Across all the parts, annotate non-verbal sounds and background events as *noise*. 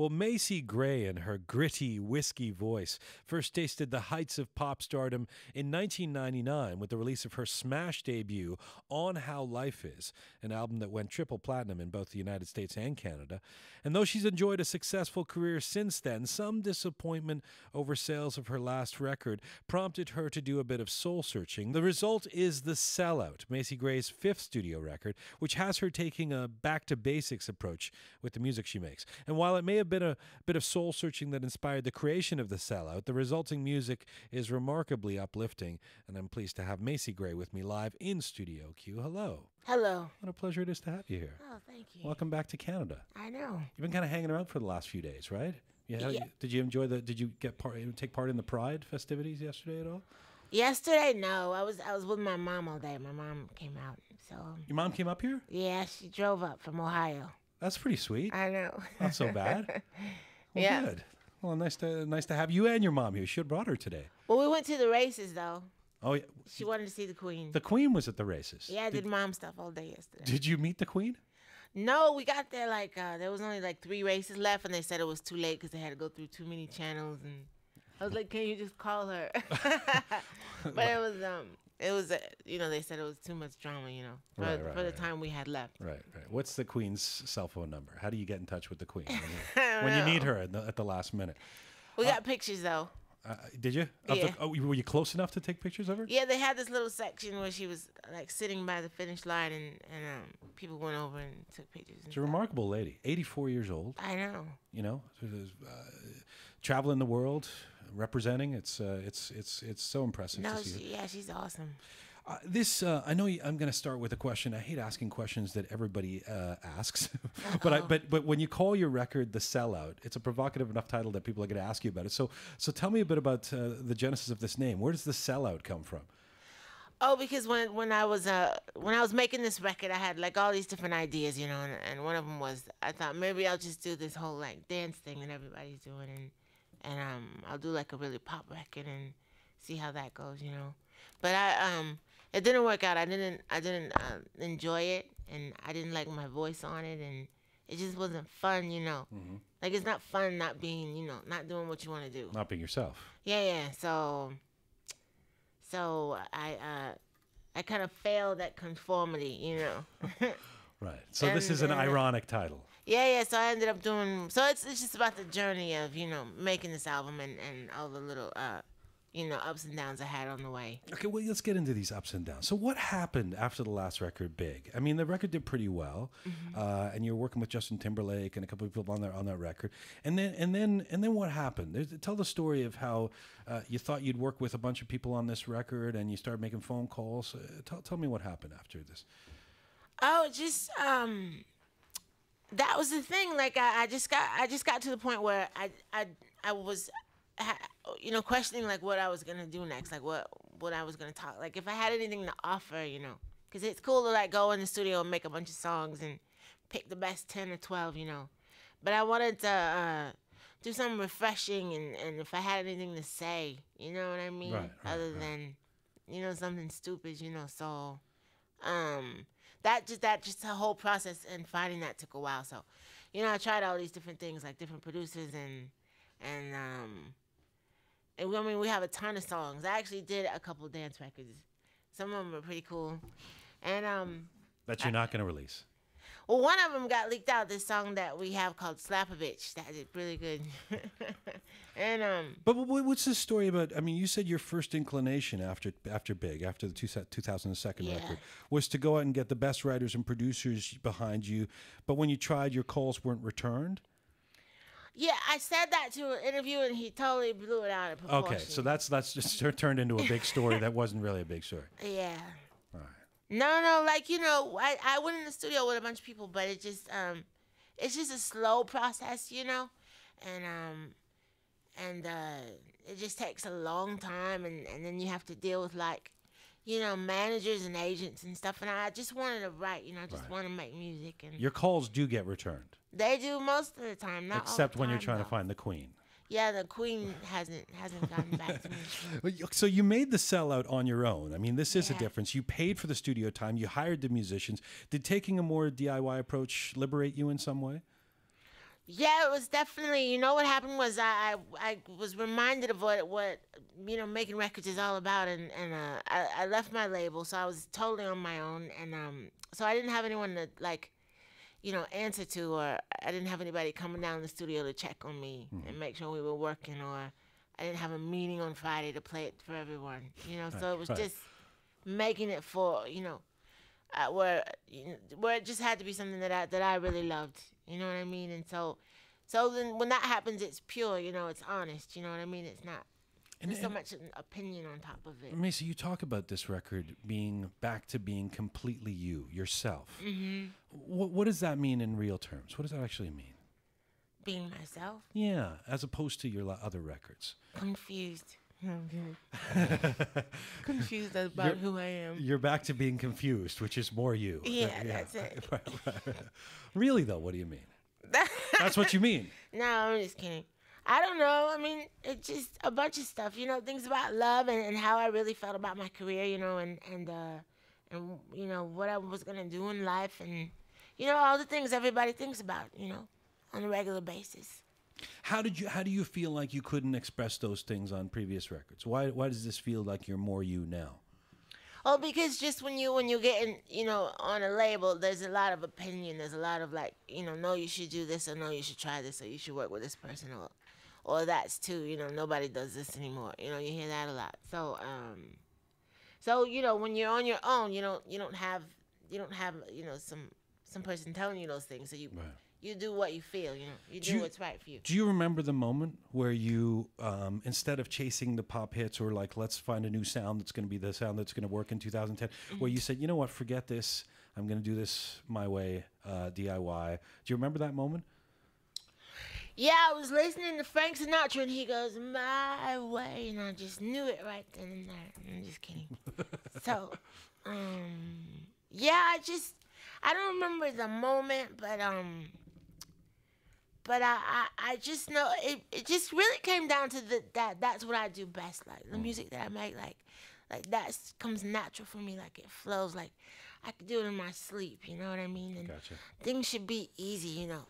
Well, Macy Gray and her gritty whiskey voice first tasted the heights of pop stardom in 1999 with the release of her smash debut, On How Life Is, an album that went triple platinum in both the United States and Canada. And though she's enjoyed a successful career since then, some disappointment over sales of her last record prompted her to do a bit of soul searching. The result is The Sellout, Macy Gray's fifth studio record, which has her taking a back to basics approach with the music she makes. And while it may have been a bit of soul searching that inspired the creation of The Sellout, the resulting music is remarkably uplifting. And I'm pleased to have Macy Gray with me live in Studio Q. Hello. Hello. What a pleasure it is to have you here. Oh, thank you. Welcome back to Canada. I know. You've been kind of hanging around for the last few days, right? Yeah. Yeah. Did you enjoy the? Did you get part? Take part in the Pride festivities yesterday at all? Yesterday, no, I was I was with my mom all day. My mom came out, so Your mom came up here. yeah, she drove up from Ohio. That's pretty sweet. I know. Not so bad. *laughs* Well, Yeah. good. Well, nice to nice to have you and your mom here. You Should have brought her today. well, we went to the races though. Oh, yeah. She wanted to see the queen. the Queen was at the races. yeah, I Did, did mom stuff all day yesterday. did you meet the Queen? No, we got there like uh, there was only like three races left, and they said it was too late because they had to go through too many channels. And I was like, "Can you just call her?" *laughs* but it was um, it was uh, you know they said it was too much drama, you know, for, Right, right, for the right. time we had left. Right, right. What's the Queen's cell phone number? How do you get in touch with the Queen *laughs* when you, when you need her at the, at the last minute? We got pictures though. Uh, did you? Of the- Yeah. oh, were you close enough to take pictures of her? Yeah, they had this little section where she was like sitting by the finish line, and and um, people went over and took pictures. And She's a remarkable lady. 84 years old. I know. you know, uh, traveling the world, representing. It's uh, it's it's it's so impressive No, to see. she, yeah, she's awesome. Uh, this uh, I know you, I'm going to start with a question. I hate asking questions that everybody uh, asks, *laughs* but I, but but when you call your record the sellout, it's a provocative enough title that people are going to ask you about it. So so tell me a bit about uh, the genesis of this name. Where does the sellout come from? Oh, because when when I was uh when I was making this record, I had like all these different ideas, you know, and, and one of them was I thought maybe I'll just do this whole like dance thing that everybody's doing, and and um I'll do like a really pop record and see how that goes, you know. But I um it didn't work out. I didn't I didn't uh, enjoy it, and I didn't like my voice on it, and it just wasn't fun, you know. Like it's not fun not being, you know, not doing what you want to do. Not being yourself. Yeah, yeah. So, so I, uh, I kind of failed at conformity, you know. *laughs* Right. So this is an ironic title. Yeah, yeah. So I ended up doing. So it's it's just about the journey of you know making this album and and all the little uh, you know ups and downs I had on the way. Okay, well, let's get into these ups and downs. So, what happened after the last record, Big? I mean, the record did pretty well, uh, and you're working with Justin Timberlake and a couple of people on that on that record. And then, and then, and then, what happened? There's, tell the story of how uh, you thought you'd work with a bunch of people on this record, and you started making phone calls. Uh, tell, tell me what happened after this. Oh, just um, that was the thing. Like I, I just got I just got to the point where I I I was, you know, questioning like what I was gonna do next, like what what I was gonna talk, like if I had anything to offer, you know, because it's cool to like go in the studio and make a bunch of songs and pick the best ten or twelve, you know, but I wanted to. Uh, do something refreshing and, and if I had anything to say, you know what I mean? Right, right, Other right. than, you know, something stupid, you know, so um that just that just the whole process and finding that took a while. So, you know, I tried all these different things like different producers and and um and we, I mean we have a ton of songs. I actually did a couple dance records. Some of them are pretty cool. And um That you're not going to release. Well one of them got leaked out this song that we have called Slap a Bitch. that is really good. *laughs* and um But wh- wh- what's the story about? I mean, you said your first inclination after after Big, after the two, 2002 Yeah. record, was to go out and get the best writers and producers behind you. But when you tried, your calls weren't returned. yeah, I said that to an interview and he totally blew it out of proportion. Okay, so that's that's just *laughs* turned into a big story that wasn't really a big story. Yeah. No, no, like you know, I, I went in the studio with a bunch of people, but it just um, it's just a slow process, you know, and um, and uh, it just takes a long time, and and then you have to deal with like, you know, managers and agents and stuff, and I just wanted to write, you know, I just Right. want to make music, and Your calls do get returned, they do most of the time, not except when you're time, trying to find the queen. Yeah, the queen hasn't hasn't gotten back to me. *laughs* So you made the sellout on your own. I mean, this is a difference. You paid for the studio time. You hired the musicians. Did taking a more DIY approach liberate you in some way? Yeah, it was definitely. You know what happened was I I, I was reminded of what what you know making records is all about, and and uh, I I left my label, so I was totally on my own, and um so I didn't have anyone to like, you know, answer to, or I didn't have anybody coming down the studio to check on me Mm-hmm. and make sure we were working, or I didn't have a meeting on Friday to play it for everyone, you know. so it was right. just making it for you know uh, where you know, where it just had to be something that I that I really loved. You know what I mean? And so, so then when that happens, it's pure. You know, it's honest. You know what I mean? It's not And- there's so much opinion on top of it. Macy, you talk about this record being back to being completely you, yourself. hmm What, what does that mean in real terms? What does that actually mean? Being myself, Yeah, as opposed to your other records. confused. *laughs* confused about You're- who I am. You're back to being confused, which is more you. Yeah, that's *laughs* it. Right, right. really, though, what do you mean? *laughs* That's what you mean. No, I'm just kidding. I don't know. I mean, it's just a bunch of stuff, you know, things about love and, and how I really felt about my career, you know, and and uh, and you know what I was gonna do in life, and you know all the things everybody thinks about, you know, on a regular basis. How did you? How do you feel like you couldn't express those things on previous records? Why? Why does this feel like you're more you now? Oh, because just when you when you're getting you know on a label, there's a lot of opinion. There's a lot of like you know, no, you should do this, or no, you should try this, or you should work with this person, or or that's too. You know, nobody does this anymore. You know, you hear that a lot. So um, so you know, when you're on your own, you don't you don't have you don't have you know some some person telling you those things. So you Right. you do what you feel. You know, you do you- what's right for you. Do you remember the moment where you, um, instead of chasing the pop hits or like, let's find a new sound that's going to be the sound that's going to work in 2010, where you said, you know what, forget this. I'm going to do this my way, uh, DIY. Do you remember that moment? Yeah, I was listening to Frank Sinatra and he goes, My way. And I just knew it right then and there. I'm just kidding. *laughs* so, um, yeah, I just, I don't remember the moment, but, um, but I, I, I just know it, it just really came down to the, that that's what I do best. Like the music that I make, like, like that comes natural for me. Like it flows. Like I could do it in my sleep. You know what I mean? And Gotcha. things should be easy, you know.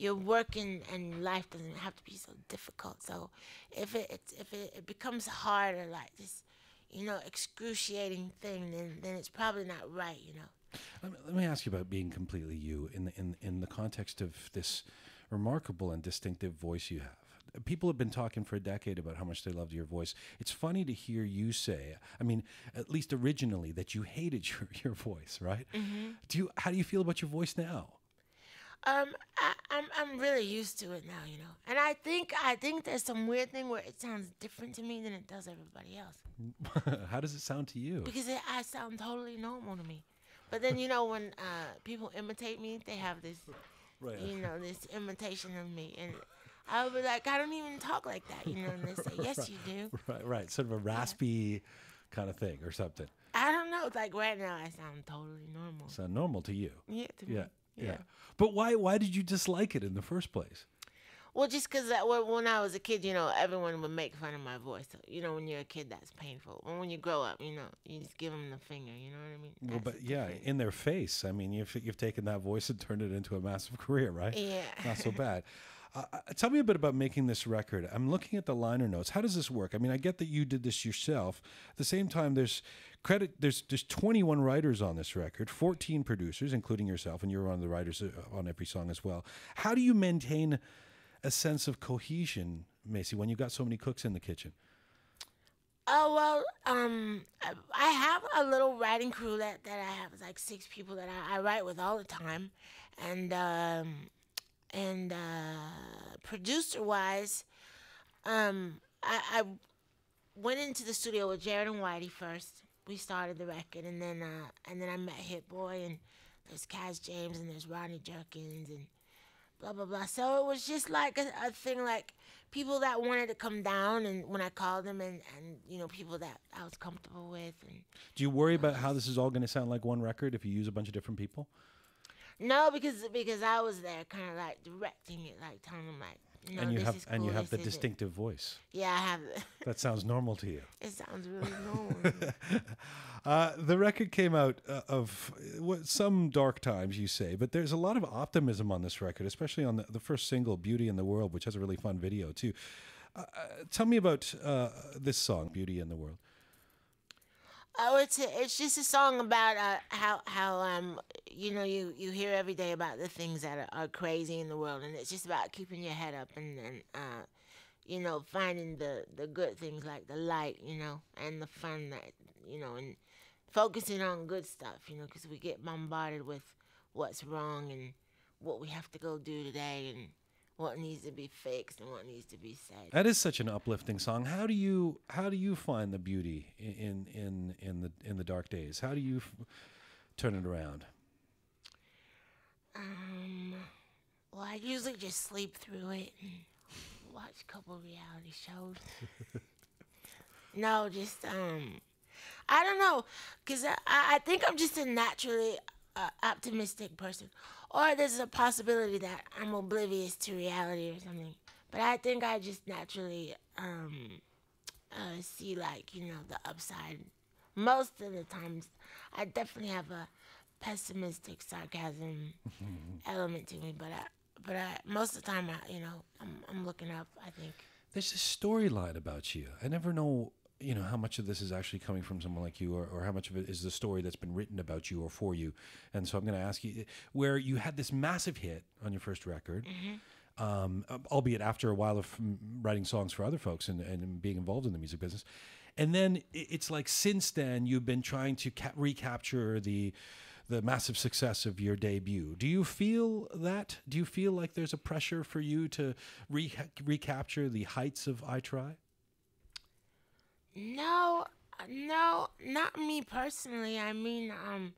You're working and life doesn't have to be so difficult. So if it it's, if it, it becomes harder, like this, you know, excruciating thing, then then it's probably not right, you know. Let me, let me ask you about being completely you in the, in in the context of this remarkable and distinctive voice you have. People have been talking for a decade about how much they loved your voice. It's funny to hear you say, I mean, at least originally, that you hated *laughs* your, your voice, right? Mm-hmm. Do you? How do you feel about your voice now? Um, I, I'm I'm really used to it now, you know. And I think I think there's some weird thing where it sounds different to me than it does everybody else. *laughs* how does it sound to you? because it, I sound totally normal to me. But then you know when uh, people imitate me, they have this, Right. you know, this imitation of me, and I would be like, I don't even talk like that, you know. And they say, *laughs* Yes, you do. Right, right. Sort of a raspy kind of thing or something. I don't know. It's like right now, I sound totally normal. Sound normal to you. Yeah, to me. Yeah, yeah. But why? Why did you dislike it in the first place? Well, just because when I was a kid, you know, everyone would make fun of my voice. You know, when you're a kid, that's painful. But when you grow up, you know, you just give them the finger. You know what I mean? Well, but yeah, in their face. I mean, you've you've taken that voice and turned it into a massive *laughs* career, right? Yeah. Not so bad. *laughs* Uh, uh, tell me a bit about making this record. I'm looking at the liner notes. How does this work? I mean, I get that you did this yourself. At the same time, there's credit. There's there's 21 writers on this record, 14 producers, including yourself, and you're one of the writers uh, on every song as well. How do you maintain a sense of cohesion, Macy, when you've got so many cooks in the kitchen? Oh well, um, I- have a little writing crew that, that I have like six people that I, I write with all the time, and um, and uh, producer wise, um, I, I went into the studio with Jared and Whitey first. We started the record, and then uh, and then I met Hit Boy, and there's Kaz James, and there's Rodney Jerkins, and blah blah blah. So it was just like a, a thing like people that wanted to come down and when I called them and, and you know people that I was comfortable with and Do you worry about how this is all going to sound like one record if you use a bunch of different people? No because because I was there kind of like directing it like telling them like You know, and you have is and you have the distinctive voice. Yeah, I have. That sounds normal to you. it sounds really *laughs* normal. Uh, the record came out uh, of what some dark times, you say, but there's a lot of optimism on this record, especially on the, the first single, "Beauty in the World," which has a really fun video too. Uh, uh, tell me about uh, this song, "Beauty in the World." Oh, it's it's just a song about uh, how how um you know you you hear every day about the things that are, are crazy in the world, and it's just about keeping your head up and and uh you know finding the the good things like the light, you know, and the fun that you know, and focusing on good stuff, you know, because we get bombarded with what's wrong and what we have to go do today and what needs to be fixed and what needs to be said. That is such an uplifting song. How do you how do you find the beauty in in in the in the dark days? How do you f- turn it around? Um, well, I usually just sleep through it and watch a couple reality shows. *laughs* no, just um, I don't know, cause I, I think I'm just a naturally uh, optimistic person, or there's a possibility that I'm oblivious to reality or something. But I think I just naturally um, uh, see like you know the upside. Most of the times, I definitely have a pessimistic sarcasm *laughs* element to me, but I, but I, most of the time, I, you know, I'm, I'm looking up. I think. There's a storyline about you. I never know, you know, how much of this is actually coming from someone like you, or, or how much of it is the story that's been written about you or for you. And so I'm going to ask you, where you had this massive hit on your first record. Um, albeit after a while of mm, writing songs for other folks and, and being involved in the music business, and then it's like since then you've been trying to ca- recapture the the massive success of your debut. Do you feel that? Do you feel like there's a pressure for you to re- recapture the heights of I Try? No, no, not me personally. I mean, um,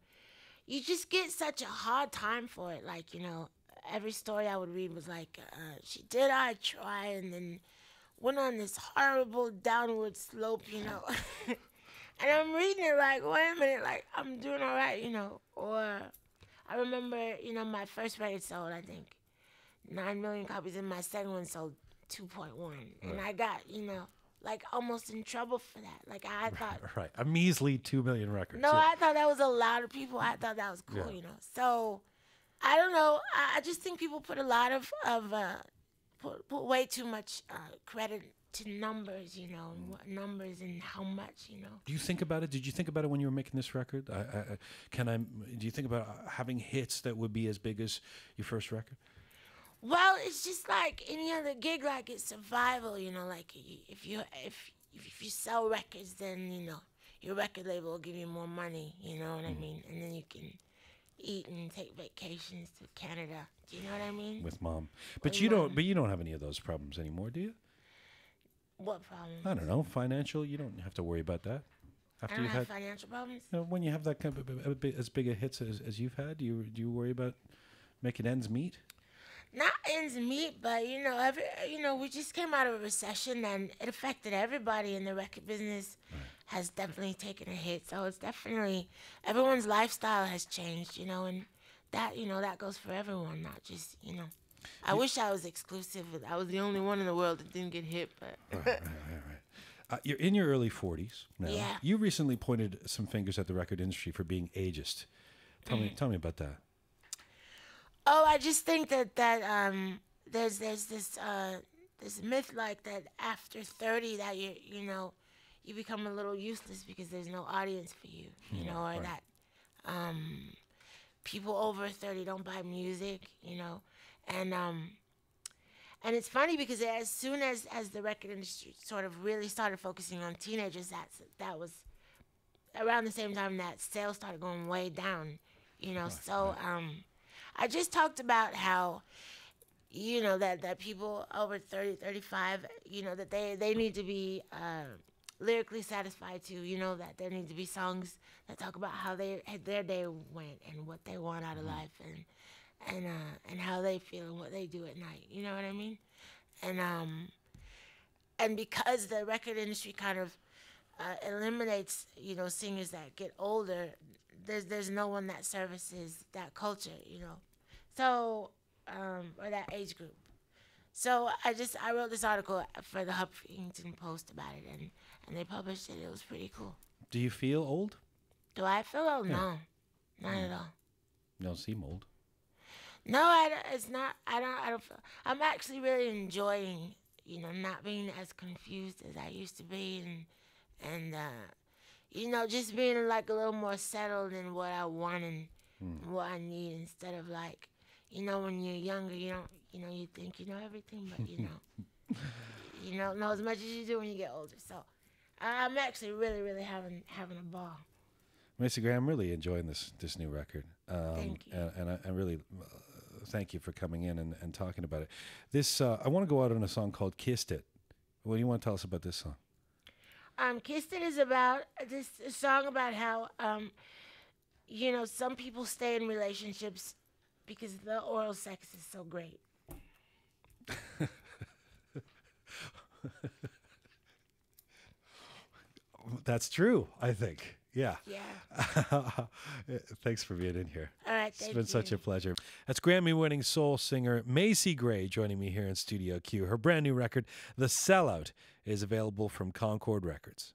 you just get such a hard time for it. Like, you know, every story I would read was like, uh, she did I try and then went on this horrible downward slope, you know. *laughs* and I'm reading it like, wait a minute, like, I'm doing all right, you know. Or I remember, you know, my first record sold, I think, 9 million copies, and my second one sold 2.1. And I got, you know, like almost in trouble for that. Like, I *laughs* thought, Right, a measly two million records. no, Yeah. I thought that was a lot of people. I thought that was cool, Yeah. you know. So I don't know. I, I just think people put a lot of of uh, put put way too much uh, credit to numbers, you know, and what numbers and how much, you know. Do you think about it? Did you think about it when you were making this record? I, I, I- can I? Do you think about uh, having hits that would be as big as your first record? Well, it's just like any other gig. Like it's survival, you know. Like if you if if you sell records, then you know your record label will give you more money. You know what I mm-hmm. mean? And then you can eat and take vacations to Canada. Do you know what I mean? with mom. But With you don't. But you don't have any of those problems anymore, do you? What problem? I don't know. Financial. You don't have to worry about that. I don't you've have had, financial problems. you know, when you have that kind of a, a, bit- as big a hits as, as you've had, do you do you worry about making ends meet? Not ends meet, but you know, every you know, we just came out of a recession and it affected everybody in the record business. Has definitely taken a hit, so it's definitely everyone's lifestyle has changed, you know, and that you know that goes for everyone, not just you know. I wish I was exclusive. I was the only one in the world that didn't get hit, but right, right, right, right. Uh, you're in your early 40s now. Yeah. You recently pointed some fingers at the record industry for being ageist. Tell me, tell me about that. Oh, I just think that that um there's there's this uh this myth like that after thirty that you you know you become a little useless because there's no audience for you, you know, or right. that um people over thirty don't buy music, you know, and um and it's funny because as soon as as the record industry sort of really started focusing on teenagers, that's that was around the same time that sales started going way down, you know. So um, I just talked about how, you know, that that people over 30, 35, you know, that they they need to be uh, lyrically satisfied too. You know, that there need to be songs that talk about how they their day went and what they want out of life and and uh, and how they feel and what they do at night. You know what I mean? And um, and because the record industry kind of uh, eliminates, you know, singers that get older, there's there's no one that services that culture, you know. So, um, or that age group. So I just I wrote this article for the Huffington Post about it, and and they published it. It was pretty cool. Do you feel old? Do I feel old? No, not at all. You don't seem old. No, I don't, it's not. I don't. I don't. Feel, I'm actually really enjoying, you know, not being as confused as I used to be, and and uh, you know, just being like a little more settled in what I want and what I need instead of like, you know, when you're younger, you don't, you know, you think you know everything, but you know, *laughs* you don't know as much as you do when you get older. So I'm actually really, really having having a ball. Macy Gray, I'm really enjoying this this new record. Um, Thank you. And, and I, I really uh, thank you for coming in and, and talking about it. This uh, I want to go out on a song called "Kissed It." What do you want to tell us about this song? Um, is about this song about how um, you know, some people stay in relationships because the oral sex is so great. *laughs* That's true. I think. Yeah. Yeah. *laughs* Thanks for being in here. All right. It's been you. such a pleasure. That's Grammy winning soul singer Macy Gray joining me here in Studio Q. Her brand new record, The Sellout, is available from Concord Records.